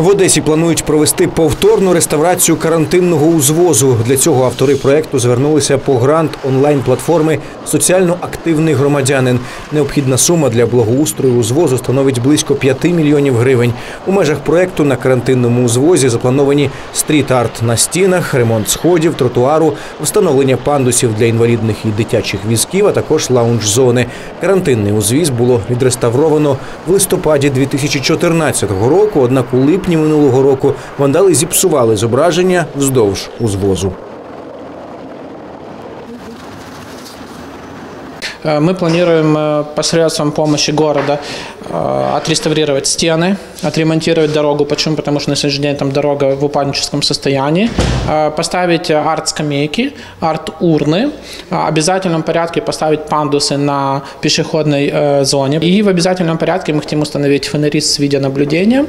В Одесі планують провести повторну реставрацію карантинного узвозу. Для цього автори проекту звернулися по грант онлайн-платформи Соціально активний громадянин. Необхідна сума для благоустрою узвозу становить близько 5 мільйонів гривень. У межах проекту на карантинному узвозі заплановані стріт-арт на стінах, ремонт сходів, тротуару, встановлення пандусів для інвалідних і дитячих візків, а також лаунж-зони. Карантинний узвіз було відреставровано в листопаді 2014 року. Однак у липні минулого року вандали зіпсували зображення вздовж узвозу. Э, Мы планируем э, посредством помощи города э, отреставрировать стены, отремонтировать дорогу. Почему? Потому что на сегодняшний день там дорога в упадническом состоянии. Э, Поставить э, арт-скамейки, арт-урны. Э, В обязательном порядке поставить пандусы на пешеходной э, зоне. И в обязательном порядке мы хотим установить фонари с видеонаблюдением.